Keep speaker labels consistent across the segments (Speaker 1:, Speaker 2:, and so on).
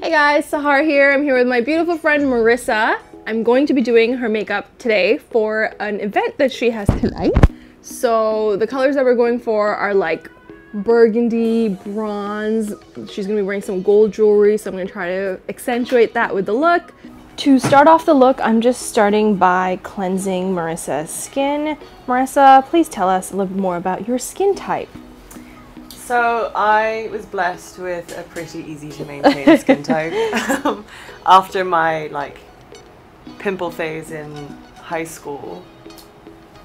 Speaker 1: Hey guys, Sahur here. I'm here with my beautiful friend Marissa. I'm going to be doing her makeup today for an event that she has tonight. So the colors that we're going for are like burgundy, bronze. She's gonna be wearing some gold jewelry, so I'm gonna try to accentuate that with the look. To start off the look, I'm just starting by cleansing Marissa's skin. Marissa, please tell us a little bit more about your skin type.
Speaker 2: So I was blessed with a pretty easy to maintain skin type. Um, after my like pimple phase in high school,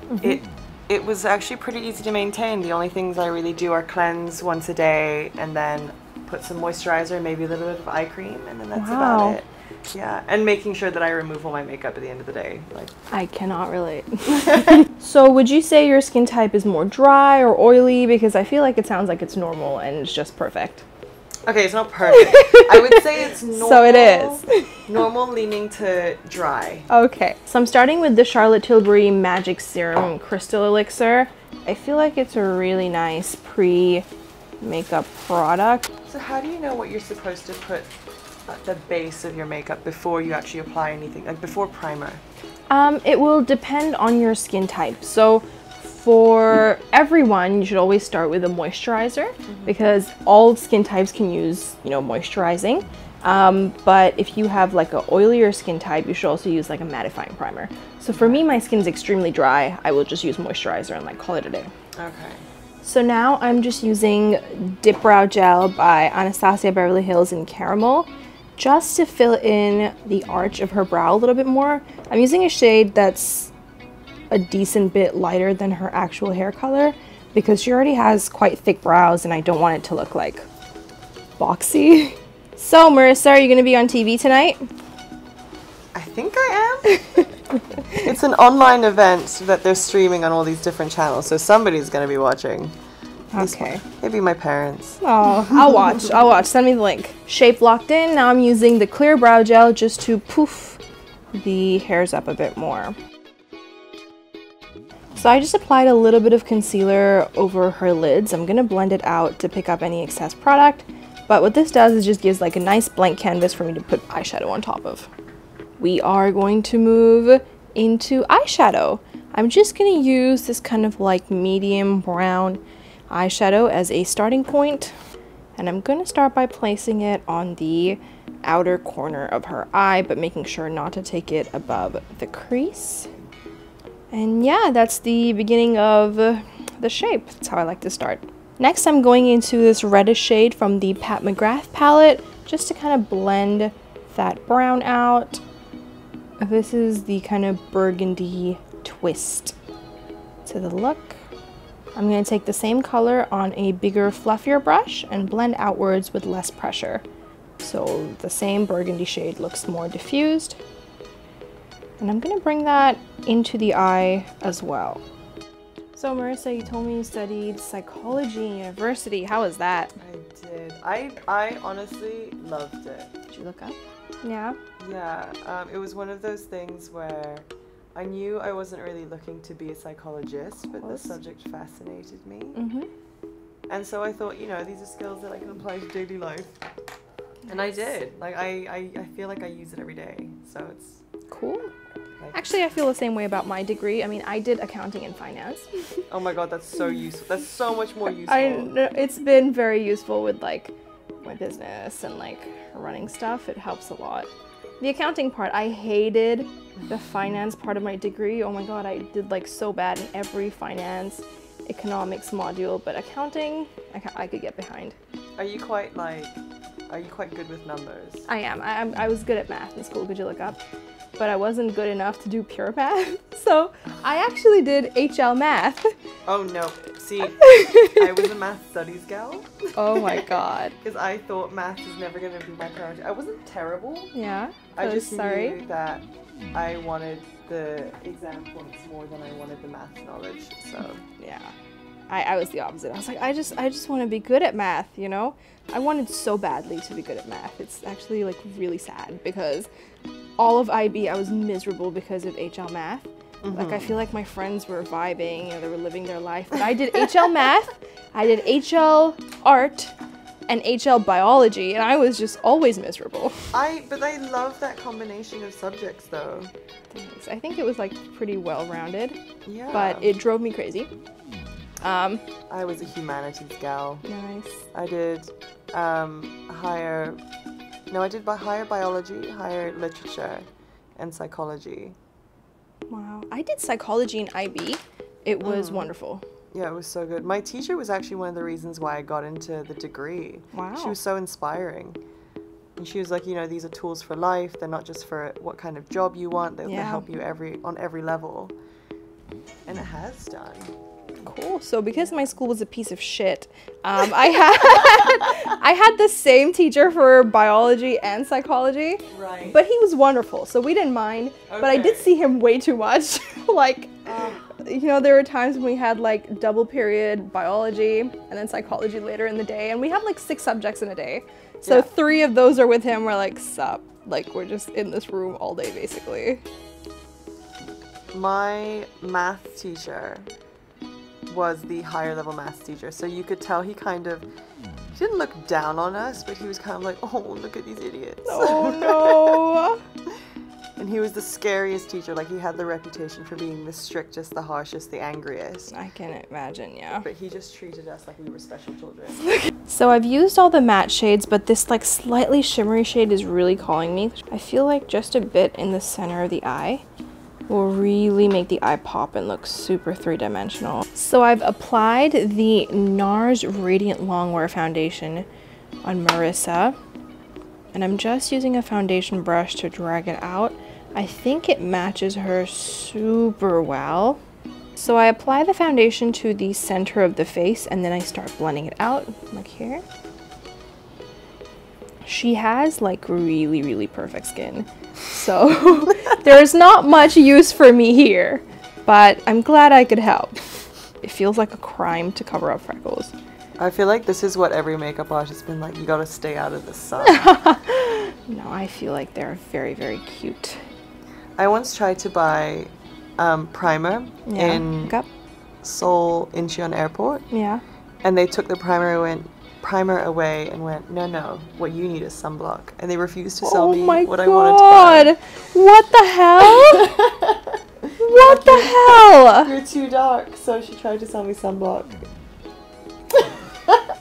Speaker 2: mm -hmm. it it was actually pretty easy to maintain. The only things I really do are cleanse once a day and then put some moisturizer, maybe a little bit of eye cream, and then that's wow. about it. Yeah, and making sure that I remove all my makeup at the end of the day. Like
Speaker 1: I cannot relate. so would you say your skin type is more dry or oily? Because I feel like it sounds like it's normal and it's just perfect.
Speaker 2: Okay, it's not perfect. I would say it's normal.
Speaker 1: So it is.
Speaker 2: normal leaning to dry.
Speaker 1: Okay. So I'm starting with the Charlotte Tilbury Magic Serum Crystal Elixir. I feel like it's a really nice pre-makeup product.
Speaker 2: So how do you know what you're supposed to put the base of your makeup before you actually apply anything, like before primer?
Speaker 1: Um, it will depend on your skin type. So for everyone, you should always start with a moisturizer mm -hmm. because all skin types can use, you know, moisturizing. Um, but if you have like an oilier skin type, you should also use like a mattifying primer. So for me, my skin's extremely dry. I will just use moisturizer and like call it a day.
Speaker 2: Okay.
Speaker 1: So now I'm just using Dip Brow Gel by Anastasia Beverly Hills in Caramel just to fill in the arch of her brow a little bit more. I'm using a shade that's a decent bit lighter than her actual hair color because she already has quite thick brows and I don't want it to look like boxy. So Marissa, are you going to be on TV tonight?
Speaker 2: I think I am. it's an online event that they're streaming on all these different channels, so somebody's going to be watching.
Speaker 1: Okay.
Speaker 2: Maybe my parents.
Speaker 1: Oh, I'll watch. I'll watch. Send me the link. Shape locked in. Now I'm using the clear brow gel just to poof the hairs up a bit more. So I just applied a little bit of concealer over her lids. I'm going to blend it out to pick up any excess product. But what this does is just gives like a nice blank canvas for me to put eyeshadow on top of. We are going to move into eyeshadow. I'm just going to use this kind of like medium brown eyeshadow as a starting point. And I'm going to start by placing it on the outer corner of her eye, but making sure not to take it above the crease. And yeah, that's the beginning of the shape. That's how I like to start. Next, I'm going into this reddish shade from the Pat McGrath palette, just to kind of blend that brown out. This is the kind of burgundy twist to the look. I'm going to take the same color on a bigger, fluffier brush and blend outwards with less pressure. So the same burgundy shade looks more diffused. And I'm gonna bring that into the eye as well. So Marissa, you told me you studied psychology in university. How was that?
Speaker 2: I did. I, I honestly loved it.
Speaker 1: Did you look up? Yeah.
Speaker 2: Yeah, um, it was one of those things where I knew I wasn't really looking to be a psychologist, but the subject fascinated me. Mm -hmm. And so I thought, you know, these are skills that I can apply to daily life. Nice. And I did. Like I, I, I feel like I use it every day. So it's
Speaker 1: cool. Actually, I feel the same way about my degree. I mean, I did accounting and finance.
Speaker 2: oh my god, that's so useful. That's so much more useful. I
Speaker 1: it's been very useful with like my business and like running stuff. It helps a lot. The accounting part, I hated the finance part of my degree. Oh my god, I did like so bad in every finance economics module, but accounting, I, I could get behind.
Speaker 2: Are you quite like, are you quite good with numbers?
Speaker 1: I am. I, I was good at math in school. Could you look up? but I wasn't good enough to do pure math. So I actually did HL math.
Speaker 2: Oh no. See, I was a math studies gal.
Speaker 1: Oh my god.
Speaker 2: Because I thought math is never going to be my priority. I wasn't terrible.
Speaker 1: Yeah.
Speaker 2: I just sorry. knew that I wanted the exam points more than I wanted the math knowledge. So
Speaker 1: yeah. I, I was the opposite. I was like, I just I just want to be good at math, you know? I wanted so badly to be good at math. It's actually like really sad because all of IB I was miserable because of HL math. Mm-hmm. Like I feel like my friends were vibing, you know, they were living their life. But I did HL math, I did HL art, and HL biology, and I was just always miserable.
Speaker 2: I but I love that combination of subjects though.
Speaker 1: Thanks. I think it was like pretty well rounded,
Speaker 2: Yeah.
Speaker 1: but it drove me crazy. Um,
Speaker 2: I was a humanities gal.
Speaker 1: nice.
Speaker 2: I did um, higher. No, I did by higher biology, higher literature, and psychology.
Speaker 1: Wow. I did psychology in IB. It was
Speaker 2: Mm.
Speaker 1: wonderful.
Speaker 2: Yeah, it was so good. My teacher was actually one of the reasons why I got into the degree.
Speaker 1: Wow.
Speaker 2: She was so inspiring. And she was like, you know, these are tools for life. They're not just for what kind of job you want. They, they
Speaker 1: Yeah.
Speaker 2: help you every on every level. And it has done.
Speaker 1: Cool. So because my school was a piece of shit, um, I had I had the same teacher for biology and psychology,
Speaker 2: Right.
Speaker 1: but he was wonderful, so we didn't mind. But I did see him way too much. like,
Speaker 2: Um,
Speaker 1: you know, there were times when we had like double period biology and then psychology later in the day, and we had like six subjects in a day. So
Speaker 2: Yeah.
Speaker 1: three of those are with him. We're like, sup. Like we're just in this room all day basically.
Speaker 2: my math teacher was the higher level math teacher. So you could tell he kind of he didn't look down on us, but he was kind of like, oh, look at these idiots.
Speaker 1: Oh no.
Speaker 2: And he was the scariest teacher. Like he had the reputation for being the strictest, the harshest, the angriest.
Speaker 1: I can imagine, yeah.
Speaker 2: But he just treated us like we were special children.
Speaker 1: So I've used all the matte shades, but this like slightly shimmery shade is really calling me. I feel like just a bit in the center of the eye will really make the eye pop and look super three-dimensional. So I've applied the NARS Radiant Longwear Foundation on Marissa. And I'm just using a foundation brush to drag it out. I think it matches her super well. So I apply the foundation to the center of the face and then I start blending it out, like here. She has like really, really perfect skin. So there's not much use for me here, but I'm glad I could help. It feels like a crime to cover up freckles.
Speaker 2: I feel like this is what every makeup artist's been like. You gotta stay out of the sun.
Speaker 1: No, I feel like they're very, very cute.
Speaker 2: I once tried to buy um, primer
Speaker 1: Yeah.
Speaker 2: in
Speaker 1: up.
Speaker 2: Seoul Incheon Airport,
Speaker 1: Yeah.
Speaker 2: and they took the primer went primer away and went, no, no, what you need is sunblock, and they refused to sell
Speaker 1: oh
Speaker 2: me
Speaker 1: my
Speaker 2: what I wanted to buy.
Speaker 1: Oh my god, What the hell? what the hell?
Speaker 2: You're too dark, so she tried to sell me sunblock.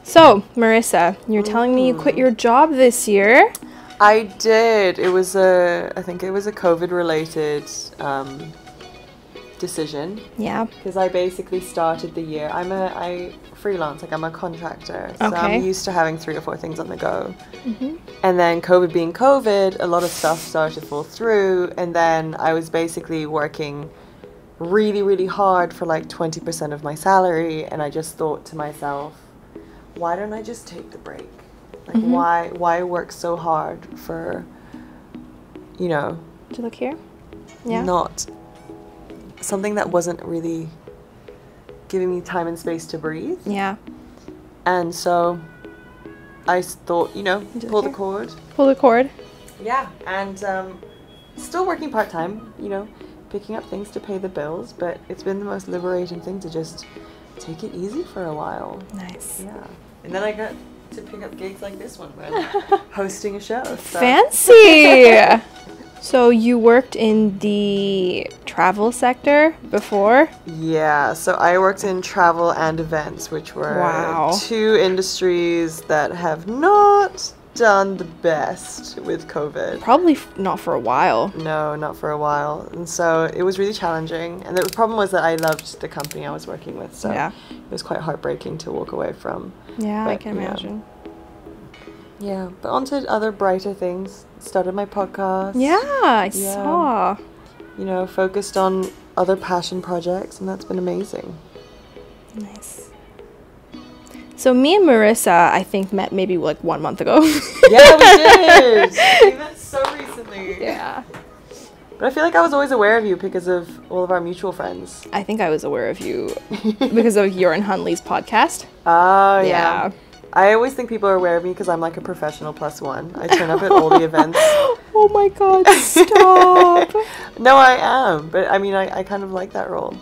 Speaker 1: So, Marissa, you're telling me you quit your job this year?
Speaker 2: I did. It was a, I think it was a COVID related um, decision
Speaker 1: Yeah.
Speaker 2: because I basically started the year. I'm a, I freelance, like I'm a contractor, so
Speaker 1: Okay.
Speaker 2: I'm used to having three or four things on the go.
Speaker 1: Mhm.
Speaker 2: And then COVID being COVID, a lot of stuff started to fall through, and then I was basically working really, really hard for like 20% of my salary, and I just thought to myself, why don't I just take the break? Like,
Speaker 1: Mhm.
Speaker 2: why, why work so hard for, you know,
Speaker 1: you look here? Yeah.
Speaker 2: not something that wasn't really giving me time and space to breathe?
Speaker 1: Yeah.
Speaker 2: And so I thought, you know,
Speaker 1: Just
Speaker 2: pull the cord.
Speaker 1: Pull the cord.
Speaker 2: Yeah, and um, still working part time, you know, picking up things to pay the bills, but it's been the most liberating thing to just take it easy for a while.
Speaker 1: Nice.
Speaker 2: Yeah. And then I got to pick up gigs like this one where I'm hosting a show. So.
Speaker 1: Fancy! so, you worked in the travel sector before?
Speaker 2: Yeah, so I worked in travel and events, which were
Speaker 1: Wow.
Speaker 2: two industries that have not done the best with COVID.
Speaker 1: Probably f- not for a while.
Speaker 2: No, not for a while. And so it was really challenging. And the problem was that I loved the company I was working with. So
Speaker 1: Yeah.
Speaker 2: it was quite heartbreaking to walk away from.
Speaker 1: Yeah, I can imagine.
Speaker 2: Yeah. Yeah, but on to other brighter things. Started my podcast.
Speaker 1: Yeah, I
Speaker 2: Yeah.
Speaker 1: saw.
Speaker 2: You know, focused on other passion projects. And that's been amazing.
Speaker 1: Nice. So me and Marissa, I think, met maybe like one month ago.
Speaker 2: Yeah, we did. we met so recently.
Speaker 1: yeah.
Speaker 2: But I feel like I was always aware of you because of all of our mutual friends.
Speaker 1: I think I was aware of you because of your and Hunley's podcast.
Speaker 2: Oh, yeah.
Speaker 1: Yeah.
Speaker 2: I always think people are aware of me because I'm like a professional plus one. I turn up at all the events.
Speaker 1: oh my god, stop.
Speaker 2: No, I am. But I mean, I, I kind of like that role.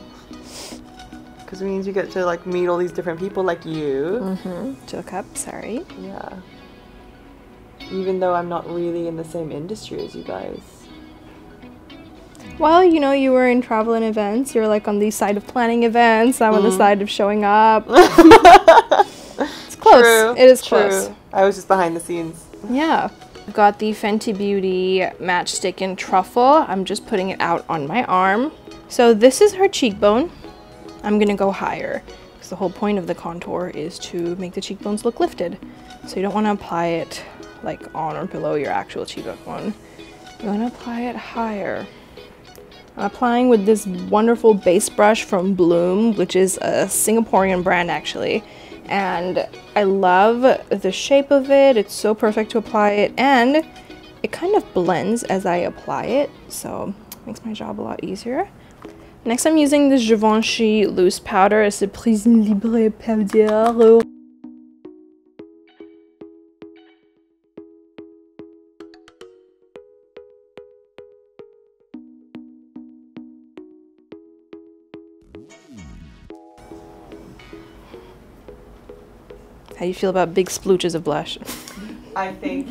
Speaker 2: because it means you get to like meet all these different people like you.
Speaker 1: Mm-hmm. Joke up, sorry.
Speaker 2: Yeah. Even though I'm not really in the same industry as you guys.
Speaker 1: Well, you know, you were in travel and events. You're like on the side of planning events. I'm on the side of showing up. it's close.
Speaker 2: True,
Speaker 1: close.
Speaker 2: I was just behind the scenes.
Speaker 1: Yeah. I've got the Fenty Beauty Matchstick in Truffle. I'm just putting it out on my arm. So this is her cheekbone. I'm gonna go higher because the whole point of the contour is to make the cheekbones look lifted. So you don't want to apply it like on or below your actual cheekbone. You want to apply it higher. I'm applying with this wonderful base brush from Bloom, which is a Singaporean brand actually. And I love the shape of it. It's so perfect to apply it and it kind of blends as I apply it, so it makes my job a lot easier. Next I'm using this Givenchy loose powder. It's the Prisme Libre Powder. How do you feel about big splooches of blush?
Speaker 2: I think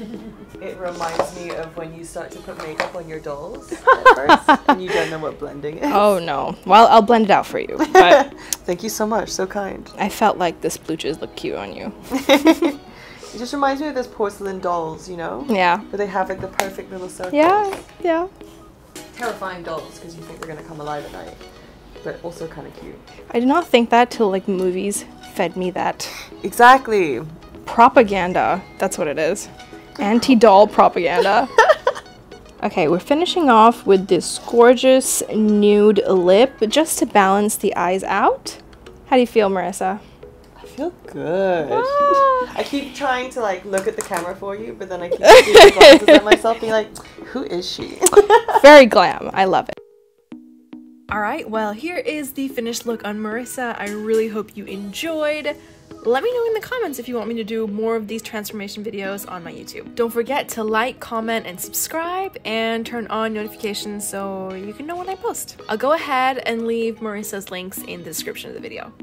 Speaker 2: it reminds me of when you start to put makeup on your dolls at first and you don't know what blending is.
Speaker 1: Oh no. Well, I'll blend it out for you. But
Speaker 2: Thank you so much, so kind.
Speaker 1: I felt like the splooches look cute on you.
Speaker 2: It just reminds me of those porcelain dolls, you know?
Speaker 1: Yeah.
Speaker 2: Where they have like the perfect little circles.
Speaker 1: Yeah, yeah.
Speaker 2: Terrifying dolls because you think they're gonna come alive at night, but also kind of cute.
Speaker 1: I did not think that till like movies fed me that
Speaker 2: Exactly.
Speaker 1: propaganda. That's what it is. Anti doll propaganda. Okay, we're finishing off with this gorgeous nude lip just to balance the eyes out. How do you feel, Marissa?
Speaker 2: I feel good.
Speaker 1: Ah.
Speaker 2: I keep trying to like look at the camera for you, but then I keep seeing glasses at myself, being like, "Who is she?"
Speaker 1: Very glam. I love it.
Speaker 3: Alright, well, here is the finished look on Marissa. I really hope you enjoyed. Let me know in the comments if you want me to do more of these transformation videos on my YouTube. Don't forget to like, comment, and subscribe, and turn on notifications so you can know when I post. I'll go ahead and leave Marissa's links in the description of the video.